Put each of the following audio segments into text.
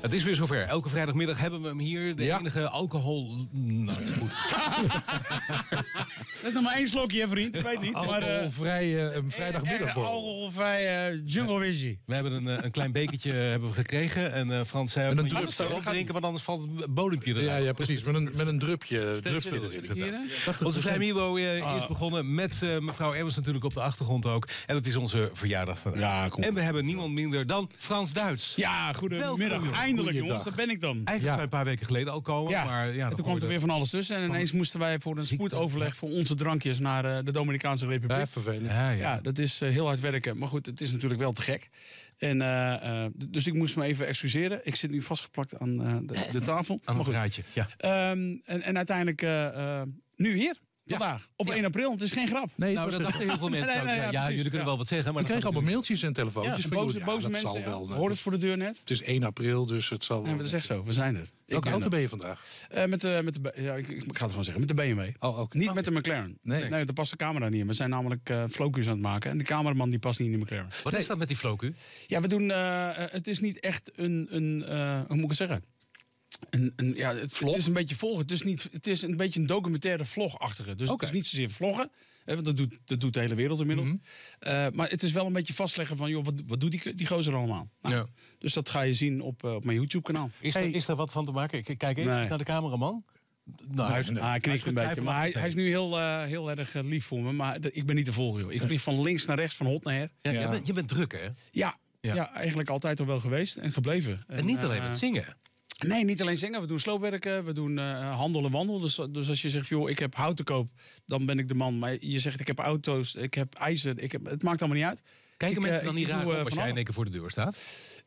Het is weer zover. Elke vrijdagmiddag hebben we hem hier. De Ja. enige alcohol... Nou, goed. Dat is nog maar één slokje, hè, vriend. Ik weet niet. Maar, eh, Alcoholvrij eh, een vrijdagmiddagborrel. Alcoholvrij eh, Jungle Vision. We hebben een, eh, een klein bekertje hebben we gekregen. En eh, Frans zei... Met een van, je opdrinken, want anders valt het bodempje eruit. Ja, ja, precies. Met een, met een drupje, drupje erin. Onze Vrijmibo eh, is begonnen met eh, mevrouw Emmers natuurlijk op de achtergrond ook. En het is onze verjaardag vandaag. Ja, kom. En we hebben niemand minder dan Frans Duits. Ja, goedemiddag. Eindelijk, Goeiedag. jongens. Dat ben ik dan. Eigenlijk Ja. zou je een paar weken geleden al komen. Ja, maar ja, en toen kwam er weer van alles tussen. En ineens moesten wij voor een spoedoverleg voor onze drankjes naar eh, de Dominicaanse Republiek. Ja, vervelend. Ja, ja. Ja, dat is eh, heel hard werken. Maar goed, het is natuurlijk wel te gek. En, eh, eh, dus ik moest me even excuseren. Ik zit nu vastgeplakt aan eh, de, de tafel. Aan het goed. raadje. Ja. Ehm, en, en uiteindelijk nu hier, vandaag, op Ja. 1 april. Het is geen grap. Nee, Nou, dat dachten heel veel mensen. Nee, ook. nee, ja, jullie kunnen Ja. wel wat zeggen. Maar ik kreeg allemaal mailtjes en telefoontjes. van, boze boze ja, dat mensen. zal ja. wel. Hoort het voor de deur net? Het is 1 april, dus het zal Nee, wel. maar dat is echt zo. We zijn er. Ik Welke auto ben je vandaag? Eh, met de, met de, ja, ik, ik ga het gewoon zeggen. Met de BMW. Oh, oké. Niet met de McLaren. Nee. nee, daar past de camera niet in. We zijn namelijk eh flokus aan het maken. En de cameraman die past niet in de McLaren. Wat is dat met die floku? Ja, we doen. eh, het is niet echt een. een eh, hoe moet ik het zeggen? Een, een, ja, het, het is een beetje volgen. Het is, niet, het is een beetje een documentaire vlogachtige. Dus het is niet zozeer vloggen. Hè, want dat doet, dat doet de hele wereld inmiddels. Eh, maar het is wel een beetje vastleggen van... joh, wat, wat doet die, die gozer allemaal? Nou, Ja. Dus dat ga je zien op, eh, op mijn YouTube-kanaal. Is, Hey. er, is er wat van te maken? Ik kijk even Nee. naar de cameraman. Nou, hij is, Ah, hij knikt een beetje. Maar hij, hij is nu heel, eh, heel erg lief voor me. Maar ik ben niet te volgen, joh. Ik vlieg van links naar rechts, van hot naar her. Ja, Ja. Je, bent, je bent druk, hè? Ja, Ja. ja. eigenlijk altijd al wel geweest en gebleven. En niet alleen het zingen. Nee, niet alleen zingen. We doen sloopwerken, we doen eh, handel en wandel. Dus, dus als je zegt, joh, ik heb hout te koop, dan ben ik de man. Maar je zegt, ik heb auto's, ik heb ijzer. Ik heb, het maakt allemaal niet uit. Kijken Ik, eh, mensen dan niet raar eh, op als jij in één keer voor de deur staat?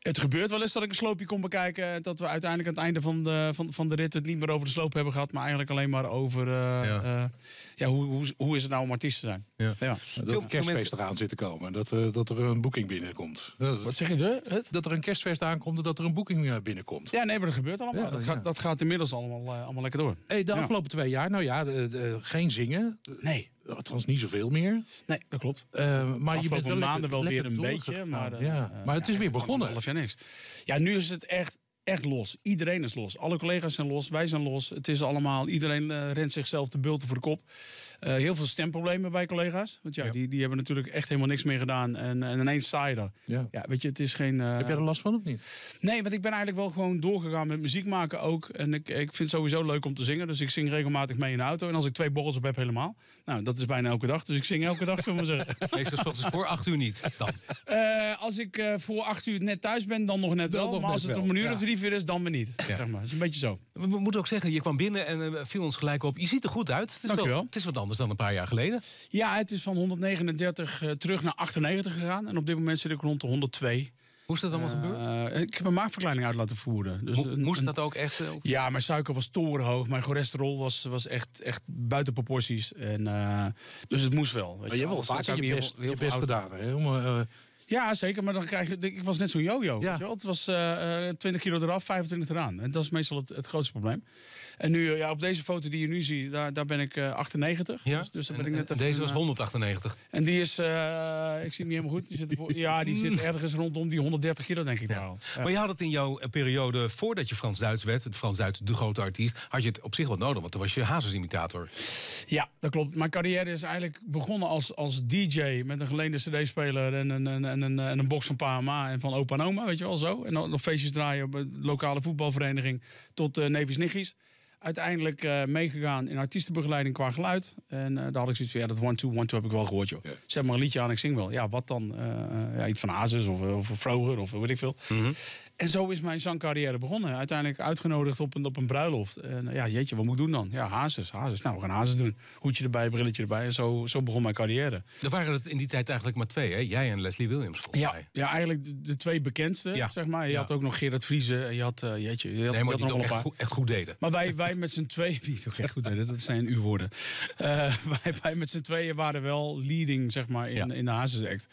Het gebeurt wel eens dat ik een sloopje kom bekijken. Dat we uiteindelijk aan het einde van de, van, van de rit het niet meer over de sloop hebben gehad. Maar eigenlijk alleen maar over eh, Ja. ja. ja, hoe, hoe, hoe is het nou om artiest te zijn. Ja. Ja. Dat veel het kerstfeest mensen- eraan zit te komen. Dat, eh, dat er een boeking binnenkomt. Dat, Wat zeg je? De, het? dat er een kerstfeest aankomt en dat er een boeking eh, binnenkomt. Ja, nee, maar dat gebeurt allemaal. Ja, dat, ja. gaat, dat gaat inmiddels allemaal, eh, allemaal lekker door. Hey, de Ja. afgelopen twee jaar, nou ja, de- de- geen zingen. Nee, Althans niet zoveel meer. nee dat klopt. Eh, maar je bent wel maanden lekker- wel weer een beetje. Maar, eh, ja. eh, maar het is ja, weer begonnen. half jaar niks. Ja, nu is het echt, echt los. Iedereen is los. Alle collega's zijn los. Wij zijn los. Het is allemaal, iedereen rent zichzelf de bulten voor de kop. Eh, heel veel stemproblemen bij collega's. Want ja, Ja. Die, die hebben natuurlijk echt helemaal niks meer gedaan. En, en ineens sta je er. Ja. Ja, weet je, het is geen... eh, Heb jij er last van of niet? Nee, want ik ben eigenlijk wel gewoon doorgegaan met muziek maken ook. En ik, ik vind het sowieso leuk om te zingen. Dus ik zing regelmatig mee in de auto. En als ik twee borrels op heb, helemaal. Nou, dat is bijna elke dag. Dus ik zing elke dag, zullen we maar zeggen. Meestal voor acht uur niet. Dan. Eh, als ik eh, voor acht uur net thuis ben, dan nog net Dan wel. nog maar als het om een uur ja. of drie vier is, dan weer niet. Zeg maar. Het is een beetje zo. We we moeten ook zeggen, je kwam binnen en viel ons gelijk op. Je ziet er goed uit. Het is, wel, Dankjewel. het is wat anders dan een paar jaar geleden. Ja, het is van 139 eh, terug naar 98 gegaan. En op dit moment zit ik rond de 102. Hoe is dat allemaal gebeurd? Eh, ik heb een maagverkleining uit laten voeren. Dus Mo- een- Moest een- dat ook echt? eh, Ja, mijn suiker was torenhoog. Mijn cholesterol was, was echt, echt buiten proporties. En, eh, dus het moest wel. Weet Maar je hebt wel Anders vaak je best, heel- heel best gedaan. Hè? Om, eh, Ja, zeker. Maar dan krijg je, ik was net zo'n yo-yo. Ja. weet je wel. Het was eh, eh, 20 kilo eraf, 25 eraan. En dat is meestal het, het grootste probleem. En nu, eh, ja, op deze foto die je nu ziet, daar, daar ben ik eh 98. Ja, Dus, dus daar En, ben ik net eh, even deze een, was eh, 198. En die is, eh, ik zie hem niet helemaal goed. Die zit ja, die zit ergens rondom die 130 kilo, denk ik Ja. nou. Maar je had het in jouw eh, periode voordat je Frans-Duits werd, het Frans-Duits, de grote artiest, had je het op zich wel nodig, want toen was je Hazes-imitator. Ja, dat klopt. Mijn carrière is eigenlijk begonnen als, als DJ met een geleende CD-speler en een, en, en, en, en een box van PMA en van opa en oma, weet je wel zo. En dan nog feestjes draaien op een lokale voetbalvereniging tot uh, Nevis Niggies. Uiteindelijk eh, meegegaan in artiestenbegeleiding qua geluid. En eh, daar had ik zoiets van, ja, dat one-two, one-two heb ik wel gehoord, joh. Ja. Zet maar een liedje aan, ik zing wel. Ja, wat dan? Eh, eh, ja, iets van Hazes of, of Vroger of weet ik veel. En zo is mijn zangcarrière begonnen. Uiteindelijk uitgenodigd op een, op een bruiloft. En ja, jeetje, wat moet ik doen dan? Ja, hazes, hazes. Nou, we gaan hazes doen. Hoedje erbij, brilletje erbij. En zo, zo begon mijn carrière. Er waren het in die tijd eigenlijk maar twee, hè? Jij en Leslie Williams. volgens Ja, mij. ja eigenlijk de, de twee bekendste, Ja. zeg maar. Je Ja. had ook nog Gerard Vriezen. En je had, eh, jeetje, je had, Nee, maar je die had echt paar. goed, echt goed deden. Maar wij, wij met z'n tweeën, wie toch echt goed deden, dat zijn uw woorden. Eh, wij, wij met z'n tweeën waren wel leading, zeg maar, in, in de Hazes Act.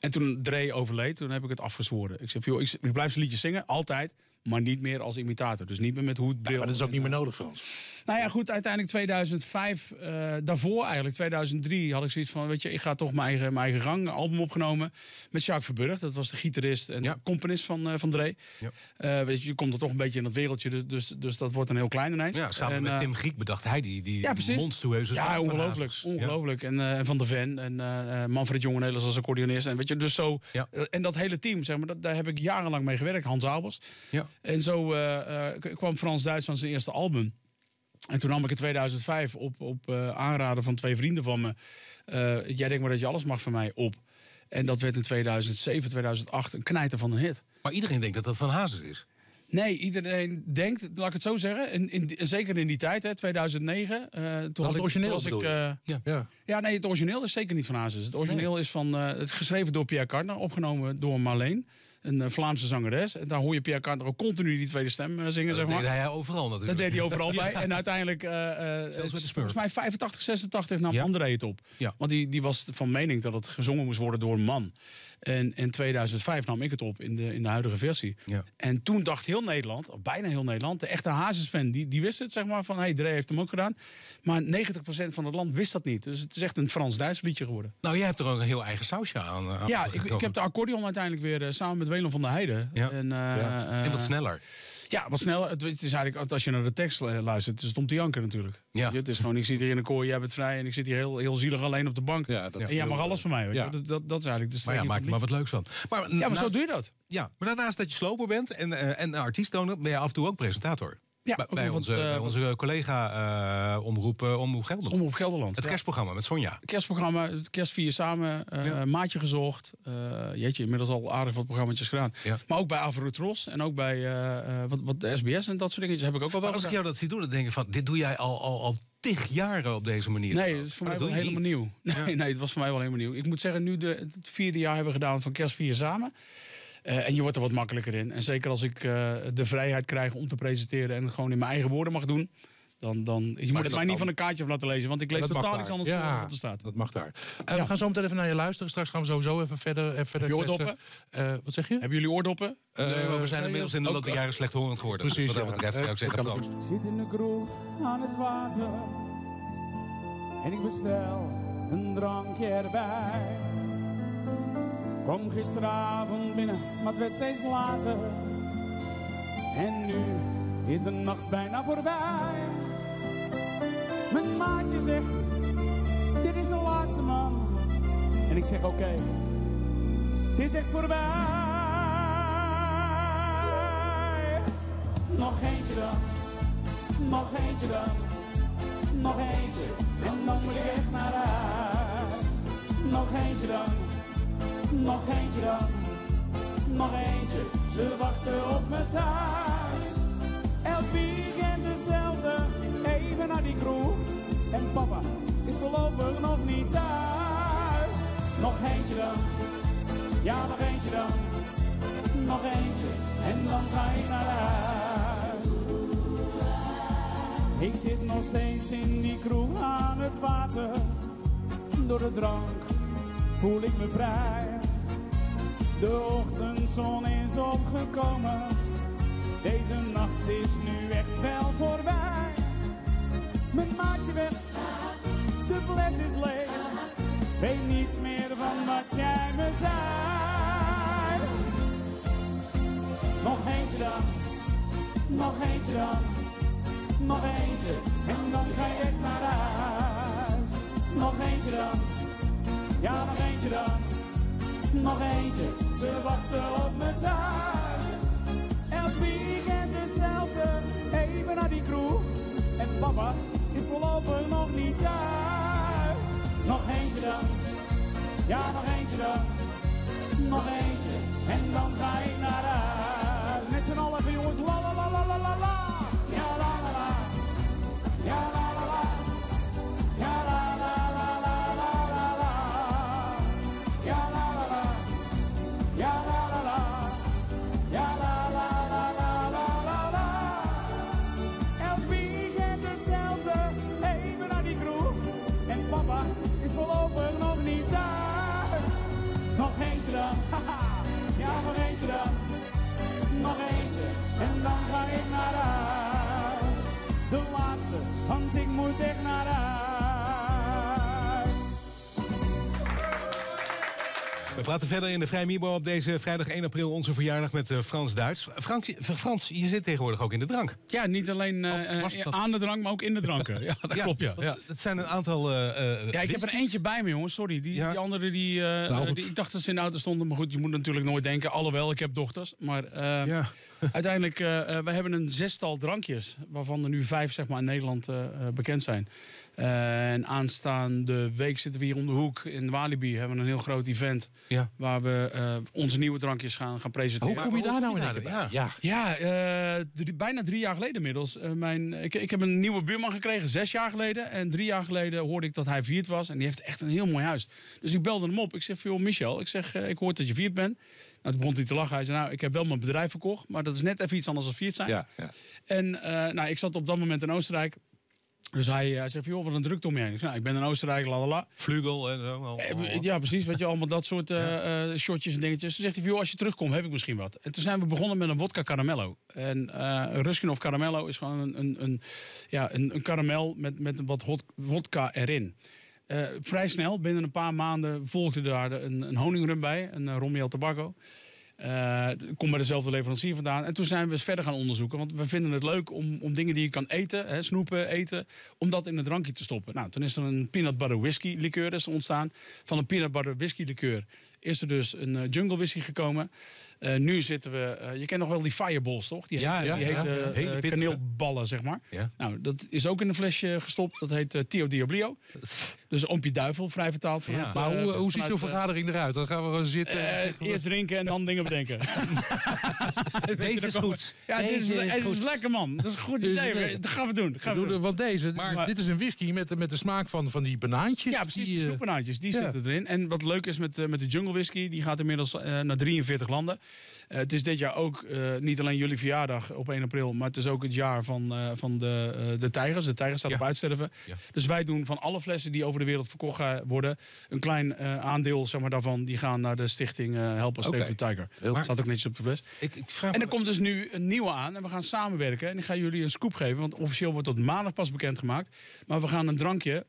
En toen Dre overleed, toen heb ik het afgezworen. Ik zei, joh, ik, ik blijf zijn liedjes zingen, altijd. maar niet meer als imitator. Dus niet meer met hoed, bril. Maar dat is ook niet meer nodig, Frans. Nou ja, goed, uiteindelijk 2005, eh, daarvoor eigenlijk, 2003 had ik zoiets van, weet je, ik ga toch mijn eigen, mijn eigen gang, album opgenomen met Jacques Verburg. Dat was de gitarist en Ja. componist van, eh, van Dre. Ja. Eh, weet je, je komt er toch een beetje in dat wereldje, dus- dus, dus dat wordt een heel klein ineens. Ja, samen En, met Tim Griek bedacht hij die, die Ja, monstrueuze Ja, ongelooflijk. Ongelooflijk. En Van der Ven en Manfred Jongenelis als accordeonist. En weet je, dus zo. En dat hele team, zeg maar, dat, daar heb ik jarenlang mee gewerkt. Hans Albers. Ja. En zo kwam Frans Duits van zijn eerste album. En toen nam ik in 2005 op, op eh, aanraden van twee vrienden van me. eh, Jij denkt maar dat je alles mag van mij op. En dat werd in 2007, 2008 een knijter van een hit. Maar iedereen denkt dat dat van Hazes is. Nee, iedereen denkt, laat ik het zo zeggen, in, in, zeker in die tijd, hè, 2009. eh, toen had ik, origineel toen was ik, eh, Ja. ja, nee, het origineel is zeker niet van Hazes. Het origineel is van, eh, het geschreven door Pierre Cardin, opgenomen door Marleen, een eh, Vlaamse zangeres. En daar hoor je Pierre Cardin ook continu die tweede stem eh, zingen, zeg Dat maar. deed hij overal natuurlijk. Dat deed hij overal bij. En uiteindelijk, eh, eh, met de volgens mij 85, 86 nam Ja. André het op. Ja. Want die, die was van mening dat het gezongen moest worden door een man. En in 2005 nam ik het op in de, in de huidige versie. Ja. En toen dacht heel Nederland, of bijna heel Nederland, de echte Hazes-fan, die, die wist het, zeg maar, van hey, Dre heeft hem ook gedaan. Maar 90% van het land wist dat niet. Dus het is echt een Frans-Duits liedje geworden. Nou, jij hebt er ook een heel eigen sausje aan. eh, aan Ja, ik, ik heb de accordeon uiteindelijk weer eh, samen met Welon van der Heijden. Ja. En, eh, Ja. En wat sneller. Ja, wat sneller. Het, het is eigenlijk, als je naar de tekst luistert, is het om te janken natuurlijk. Ja. Het is gewoon, ik zit hier in een kooi, jij bent vrij en ik zit hier heel, heel zielig alleen op de bank. Ja, dat en jij mag alles van mij. Weet je. Ja. Dat, dat, dat is eigenlijk de Maar ja, maak er maar het wat leuks van. Maar. Ja, maar zo doe je dat. ja, maar daarnaast dat je sloper bent en, eh, en artiest ben je af en toe ook presentator. Ja, bij ook bij nog onze, eh, bij onze collega eh omroep, eh, omroep Gelderland. Om op Gelderland. Het Ja. kerstprogramma met Sonja. kerstprogramma, het kerstvier samen, eh, Ja. maatje gezocht. Eh jeetje, inmiddels al aardig wat programma's gedaan. Ja. Maar ook bij Avrotros en ook bij eh, eh, wat, wat de SBS en dat soort dingetjes heb ik ook al wel Maar als ik jou dat zie doen, dan denk ik van... dit doe jij al, al, al tig jaren op deze manier. Nee, dat is voor Maar mij wel helemaal niet. nieuw. Nee, nee, het was voor mij wel helemaal nieuw. Ik moet zeggen, nu de, het vierde jaar hebben we gedaan van kerstvier samen. Eh, en je wordt er wat makkelijker in. En zeker als ik eh, de vrijheid krijg om te presenteren en het gewoon in mijn eigen woorden mag doen. Dan, dan, je moet het mij niet van een kaartje af laten lezen, want ik lees totaal iets anders Ja. dan wat er staat. Dat mag daar. Eh, Ja. We gaan zo meteen even naar je luisteren. Straks gaan we sowieso even verder. Even verder oordoppen? Eh, wat zeg je? Hebben jullie oordoppen? Nee, maar we zijn inmiddels in de loop der jaren slechthorend geworden. Precies, wat ja. dat betreft zou ik zeggen, zit in de kroeg aan het water en ik bestel een drankje erbij. Kwam gisteravond binnen, maar het werd steeds later. En nu is de nacht bijna voorbij. Mijn maatje zegt, dit is de laatste man. En ik zeg oké, het is echt voorbij. Nog eentje dan nog eentje dan, nog eentje en dan moet ik echt naar huis. Nog eentje dan, nog eentje dan, nog eentje, ze wachten op me thuis. Elk weekend hetzelfde, even naar die kroeg. En papa is voorlopig nog niet thuis. Nog eentje dan, ja nog eentje dan, nog eentje en dan ga ik naar huis. Ik zit nog steeds in die kroeg aan het water. Door de drank voel ik me vrij. De ochtendzon is opgekomen. Deze nacht is nu echt wel voorbij. Mijn maatje weg, de fles is leeg. Weet niets meer van wat jij me zei. Nog eentje dan, nog eentje dan nog eentje en dan ga ik naar huis. Nog eentje dan, ja nog eentje dan, nog eentje, ze wachten op me thuis. Elk weekend hetzelfde, even naar die kroeg. En papa is voorlopig nog niet thuis. Nog eentje dan, ja nog eentje dan, nog eentje en dan ga ik naar huis. Met z'n allen jongens, la la la la la la verder in de Vrij Mibo op deze vrijdag 1 april, onze verjaardag met eh, Frans Duits. Frans, Frans, je zit tegenwoordig ook in de drank. Ja, niet alleen eh, eh, aan de drank, maar ook in de dranken. Ja, dat klopt, ja. ja. Het zijn een aantal. eh, eh, Ja, ik heb er eentje bij me, jongens. Sorry. Die, Ja. die andere, die, eh, Nou, eh, die, ik dacht dat ze in de auto stonden. Maar goed, je moet natuurlijk nooit denken. Alhoewel, ik heb dochters. Maar eh, uiteindelijk, eh eh, wij hebben een zestal drankjes. Waarvan er nu vijf zeg maar, in Nederland eh, eh, bekend zijn. En aanstaande week zitten we hier om de hoek in Walibi. Hebben we een heel groot event. Ja. Waar we eh, onze nieuwe drankjes gaan, gaan presenteren. Hoe kom je daar nou in ja. bij? Ja. Ja, eh, drie- bijna drie jaar geleden inmiddels. Eh, mijn, ik, ik heb een nieuwe buurman gekregen, zes jaar geleden. En drie jaar geleden hoorde ik dat hij vierd was. En die heeft echt een heel mooi huis. Dus ik belde hem op. Ik zeg, joh, Michel, ik, zeg, ik hoor dat je vierd bent. Nou, toen begon hij te lachen. Hij zei, nou, ik heb wel mijn bedrijf verkocht. Maar dat is net even iets anders dan vierd zijn. Ja, ja. En eh, nou, ik zat op dat moment in Oostenrijk. Dus hij, eh, hij van, joh, wat een drukte om je heen. Ik zei, nou, ik ben in Oostenrijk, la la la. Vlugel en zo. al- Eh, al- Ja, precies. Weet je, allemaal dat soort eh, shotjes en dingetjes. Toen zegt hij, joh, als je terugkomt, heb ik misschien wat. En toen zijn we begonnen met een vodka caramello. En eh Ruskin of caramello is gewoon een, een, een, ja, een, een karamel met, met wat hot, vodka erin. Vrij snel, binnen een paar maanden, volgde daar een, een honingrum bij. Een uh, Romiel Tobacco. Eh komt bij dezelfde leverancier vandaan. En toen zijn we verder gaan onderzoeken. Want we vinden het leuk om, om dingen die je kan eten, hè, snoepen, eten, om dat in een drankje te stoppen. Nou, toen is er een peanut butter whisky liqueur is ontstaan. Van een peanut butter whisky liqueur is er dus een eh, jungle whisky gekomen. Eh, nu zitten we, eh, je kent nog wel die fireballs, toch? Die, Ja, heet, ja, die ja. heet pittige. kaneelballen, zeg maar. Ja. Nou, dat is ook in een flesje gestopt. Dat heet Tio Diablio. Dus Oompje Duivel, vrij vertaald. Vanuit, Ja. Maar hoe, hoe ziet zo'n vergadering eruit? Dan gaan we gewoon zitten. eerst drinken en dan dingen bedenken. Deze is goed. Ja, dit is, Deze is dit is goed. lekker, man. Dat is een goed idee. nee. Dat gaan we doen. Dat gaan we bedoel, doen. Want deze, dit is- Maar- dit is een whisky met, de- met de smaak van, van die banaantjes. Ja, precies. Die eh, snoepenaantjes, die ja. zitten erin. En wat leuk is met, met de Jungle Whisky, die gaat inmiddels eh, naar 43 landen. Eh, het is dit jaar ook eh, niet alleen jullie verjaardag op 1 april, maar het is ook het jaar van, van de, de tijgers. De tijgers staat Ja. op uitsterven. Ja. Dus wij doen van alle flessen die over de wereld verkocht worden, een klein aandeel zeg maar, daarvan, die gaan naar de stichting Help Us Oké. Save the Tiger. Dat staat ook netjes op de fles. Ik, ik vraag En me- er komt dus nu een nieuwe aan en we gaan samenwerken. En ik ga jullie een scoop geven, want officieel wordt dat maandag pas bekendgemaakt. Maar we gaan een drankje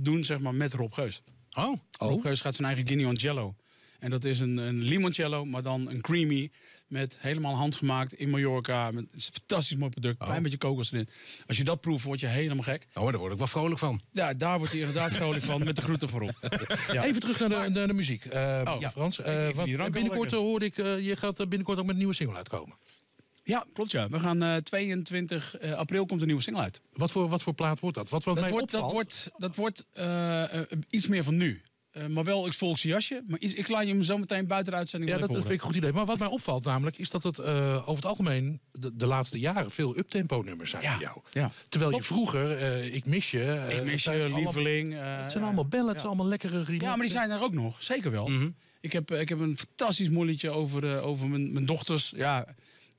doen zeg maar, met Rob Geus. Oh, Rob Geus gaat zijn eigen Guineoncello. En dat is een, een limoncello, maar dan een creamy. Met helemaal handgemaakt in Mallorca. Met, het is een fantastisch mooi product. Klein beetje kokos erin. Als je dat proeft, word je helemaal gek. oh, daar word ik wel vrolijk van. Ja, daar wordt hij inderdaad vrolijk van. Met de groeten voorop. Ja. Even terug naar de, naar de muziek. Eh, Oh. ja, Frans. eh, binnenkort eh, hoorde ik, eh, je gaat binnenkort ook met een nieuwe single uitkomen. ja, klopt ja. We gaan eh 22 eh, april komt een nieuwe single uit. Wat voor, wat voor plaat wordt dat? Wat, wat Dat mij wordt, dat opvalt- wordt, dat wordt eh, eh, iets meer van nu. Eh, maar wel het volkse jasje. Maar iets, ik laat je hem zo meteen buiten de uitzending Ja, dat, vind ik een goed idee. Maar wat mij opvalt namelijk, is dat het eh, over het algemeen de, de laatste jaren veel uptempo nummers zijn Ja. voor jou. Ja. Terwijl je vroeger, eh, ik mis je. eh, Ik mis je, lieveling. eh, Het zijn allemaal bellen, het zijn allemaal lekkere relaxen. Ja, maar die zijn er ook nog. Zeker wel. Mhm. Ik, heb, ik heb een fantastisch mooi liedje over, eh, over mijn, mijn dochters. Ja,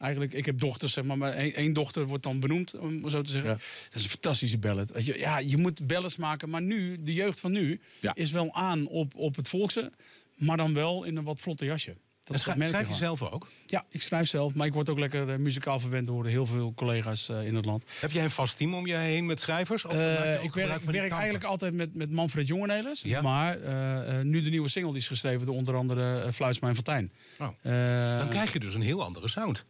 eigenlijk, ik heb dochters, zeg maar. Maar één, dochter wordt dan benoemd, om zo te zeggen. Ja. Dat is een fantastische. Weet je, ja, je moet ballads maken. Maar nu, de jeugd van nu, Ja. is wel aan op, op het volkse. Maar dan wel in een wat vlotte jasje. Dat schrijf, schrijf je zelf ook? Ja, ik schrijf zelf. Maar ik word ook lekker eh, muzikaal verwend door heel veel collega's eh, in het land. Heb jij een vast team om je heen met schrijvers? Of Eh, ik werk, eigenlijk altijd met, met Manfred Jongenelis. Ja. Maar nu de nieuwe single die is geschreven door onder andere Fluitsma en Fontijn. Oh. Dan krijg je dus een heel andere sound,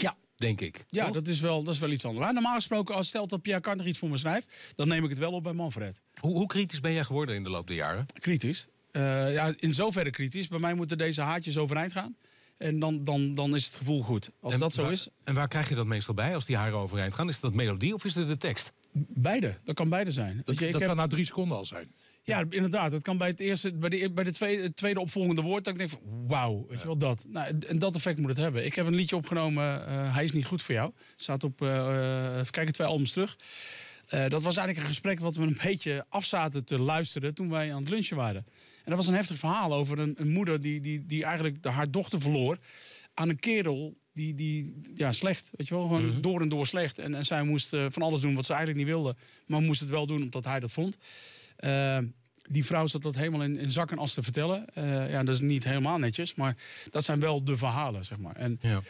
ja, denk ik. ja Toch? dat, is wel, dat is wel iets anders. Maar normaal gesproken, als stelt dat Pierre Carter iets voor me schrijft... dan neem ik het wel op bij Manfred. Hoe, hoe kritisch ben jij geworden in de loop der jaren? Kritisch. Eh, ja, in zoverre kritisch. Bij mij moeten deze haartjes overeind gaan. En dan, dan, dan is het gevoel goed. Als En dat zo waar- is, En waar krijg je dat meestal bij als die haren overeind gaan? Is dat melodie of is het de tekst? Beide. Dat kan beide zijn. Dat, Weet je, ik dat heb- kan na drie seconden al zijn. Ja, inderdaad. Het kan bij het eerste, bij de, bij de tweede, het tweede opvolgende woord dat ik denk van wauw, weet je wel dat. Nou, en dat effect moet het hebben. Ik heb een liedje opgenomen, eh, hij is niet goed voor jou. Staat op, eh eh, even kijken, twee albums terug. Dat was eigenlijk een gesprek wat we een beetje afzaten te luisteren toen wij aan het lunchen waren. En dat was een heftig verhaal over een, een moeder die, die, die eigenlijk de, haar dochter verloor aan een kerel die, die ja, slecht, weet je wel, gewoon door en door slecht. En, en zij moest eh, van alles doen wat ze eigenlijk niet wilde, maar moest het wel doen omdat hij dat vond. Eh, die vrouw zat dat helemaal in, in zak en as te vertellen. Eh, ja, dat is niet helemaal netjes, maar dat zijn wel de verhalen, zeg maar. En Ja.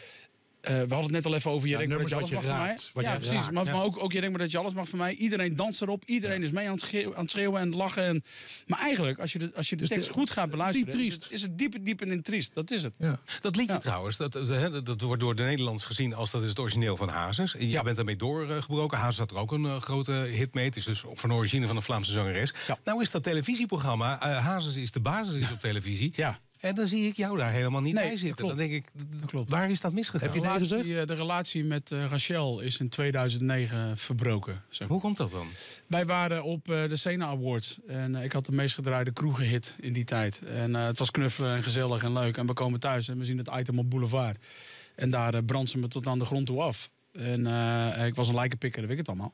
Eh, we hadden het net al even over je Ja, denkt maar dat je alles wat mag van mij. wat ja, je precies. raakt, maar, ja. maar ook, ook je denkt maar dat je alles mag van mij. Iedereen danst erop. Iedereen is mee aan het, schreeuwen, aan het schreeuwen en lachen. En, maar eigenlijk, als je de, als je de Dus tekst de- goed gaat beluisteren, diep is triest. het, is het diep, diep en in triest. Dat is het. Ja. Dat liedje Ja. trouwens, dat, dat, hè, dat- wordt door de Nederlanders gezien als dat is het origineel van Hazes. Je Ja. bent daarmee doorgebroken. Hazes had er ook een eh, grote hit mee. Het is dus van origine van een Vlaamse zangeres. Ja. Nou is dat televisieprogramma, eh Hazes is de basis is op televisie. Ja. En dan zie ik jou daar helemaal niet Nee, bij zitten. Dan denk ik, klopt. waar is dat misgegaan? Heb je De nee relatie, gezegd? eh, de relatie met eh, Rachel is in 2009 verbroken. Zeg maar. Hoe komt dat dan? Wij waren op eh, de Sena Awards. En eh, ik had de meest gedraaide kroegenhit in die tijd. En eh, het was knuffelen en gezellig en leuk. En we komen thuis en we zien het item op Boulevard. En daar uh, brandt ze me tot aan de grond toe af. En eh, ik was een lijkenpikker, dat weet ik het allemaal.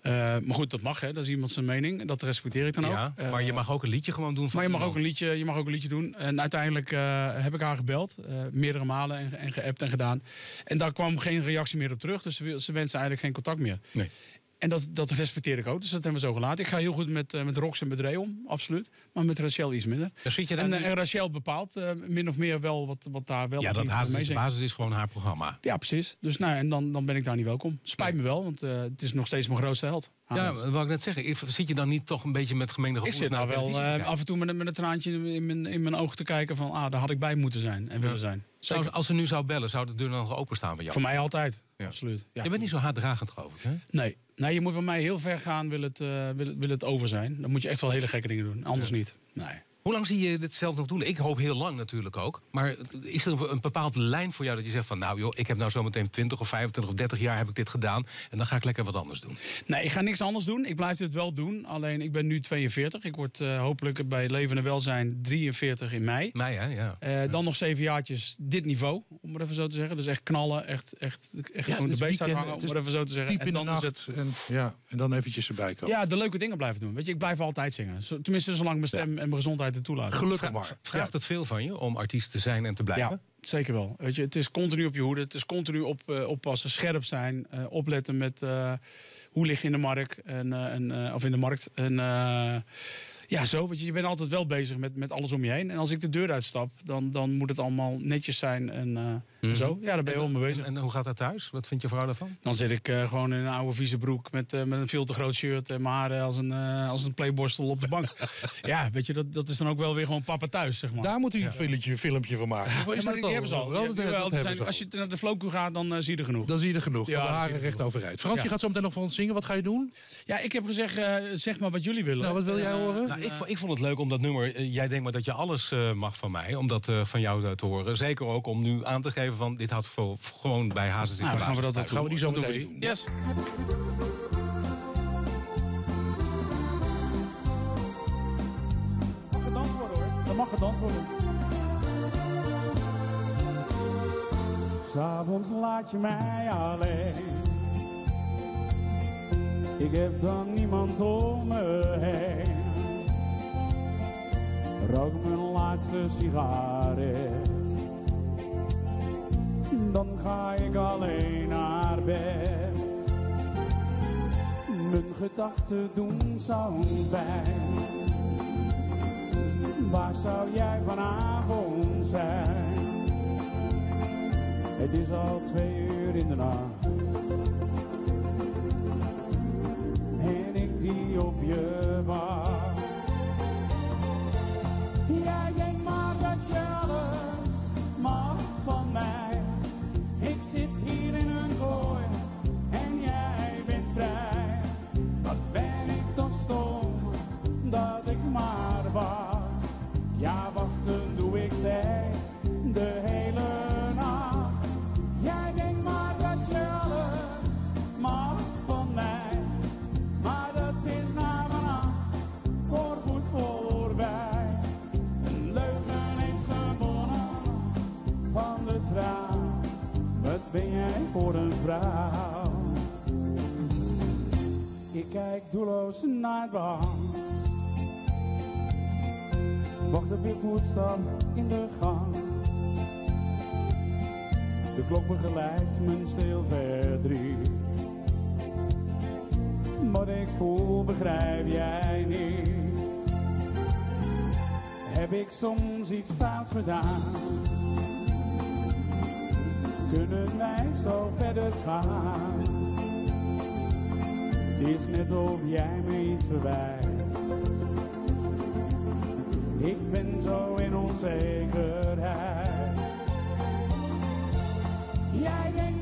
Eh, maar goed, dat mag, hè. Dat is iemand zijn mening. Dat respecteer ik dan Ja, ook. Eh, maar je mag ook een liedje gewoon doen van maar je mag, ook een liedje, je mag ook een liedje doen. En uiteindelijk eh, heb ik haar gebeld. eh, meerdere malen en, en geappt en gedaan. En daar kwam geen reactie meer op terug. Dus ze, ze wensen eigenlijk geen contact meer. Nee. En dat, dat respecteer ik ook. Dus dat hebben we zo gelaten. Ik ga heel goed met, eh, met Rox en met Ray om, absoluut. Maar met Rachel iets minder. Daar zit je dan En, eh, en Rachel bepaalt eh, min of meer wel wat, wat daar wel ja, dat niet Hazes mee is, de zingt. basis is gewoon haar programma. Ja, precies. Dus nou, en dan, dan ben ik daar niet welkom. Spijt me wel, want het is nog steeds mijn grootste held. Ja, wou ik net zeggen. Ik- Zit je dan niet toch een beetje met gemengde Ik gevoelens zit nou wel af en toe met, met een traantje in mijn, in mijn oog te kijken van... ah, daar had ik bij moeten zijn en willen zijn. Zou- als ze nu zou bellen, zou de deur dan nog openstaan voor jou? Voor mij altijd. Ja. Absoluut. Ja. Je bent niet zo haatdragend, geloof ik. Hè? Nee. Nee, je moet bij mij heel ver gaan, wil het, eh, wil, het- wil het over zijn. Dan moet je echt wel hele gekke dingen doen. Anders niet. Nee. Hoe lang zie je dit zelf nog doen? Ik hoop heel lang natuurlijk ook. Maar is er een bepaalde lijn voor jou dat je zegt van... nou joh, ik heb nou zometeen 20 of 25 of 30 jaar heb ik dit gedaan... en dan ga ik lekker wat anders doen. Nee, ik ga niks anders doen. Ik blijf dit wel doen. Alleen, ik ben nu 42. Ik word eh, hopelijk bij Leven en Welzijn 43 in mei. Mij hè, ja. Eh, Dan nog zeven jaartjes dit niveau, om het even zo te zeggen. Dus echt knallen, echt, echt, echt Ja, gewoon de beest uithangen, het om het even zo te zeggen. Diep En in de dan is het En, ja, en dan eventjes erbij komen. Ja, de leuke dingen blijven doen. Weet je, ik blijf altijd zingen. Tenminste, zolang mijn stem en mijn gezondheid toelaten. Gelukkig maar. Vraagt het veel van je om artiest te zijn en te blijven? Ja, zeker wel. Weet je, het is continu op je hoede. Het is continu op, eh, oppassen, scherp zijn, eh, opletten met eh, hoe lig je in de markt en, en, of in de markt. En ja, zo. Weet je, je bent altijd wel bezig met, met alles om je heen. En als ik de deur uitstap, dan, dan moet het allemaal netjes zijn en eh, zo. Ja, daar ben je wel mee bezig. En, en hoe gaat dat thuis? Wat vindt je vrouw daarvan? Dan zit ik eh, gewoon in een oude vieze broek met, eh, met een veel te groot shirt en mijn haren als een, eh, als een playborstel op de bank. ja, weet je, dat, dat is dan ook wel weer gewoon papa thuis, zeg maar. Daar moet hij een filmpje, filmpje van maken. Ja, maar die hebben ze al. Ja, dat- dat hebben als je naar de Floku gaat, dan zie je er genoeg. Dan zie je er genoeg. Ja, de haren recht overeind. Frans, je gaat zo meteen nog voor ons zingen. Wat ga je doen? Ja, ik heb gezegd, eh, zeg maar wat jullie willen. Nou, wat wil jij horen? Nou, ik, ik vond het leuk om dat nummer... eh, jij denkt maar dat je alles eh, mag van mij, om dat eh, van jou te horen. Zeker ook om nu aan te geven van... dit had voor, voor- gewoon bij Hazes is Nou, gaan we dat. Gaan we die zo doen meteen. Yes. mag gedanst worden hoor. Er mag gedanst worden. S'avonds laat je mij alleen. Ik heb dan niemand om me heen. Rook mijn laatste sigaret. Dan ga ik alleen naar bed. Mijn gedachten doen zo'n pijn. Waar zou jij vanavond zijn? Het is al twee uur in de nacht. Wacht op je voetstap in de gang. De klok begeleidt mijn stil verdriet. Wat ik voel begrijp jij niet. Heb ik soms iets fout gedaan? kunnen wij zo verder gaan. Het is net of jij me iets verwijt. Ik ben zo in onzekerheid. Jij denkt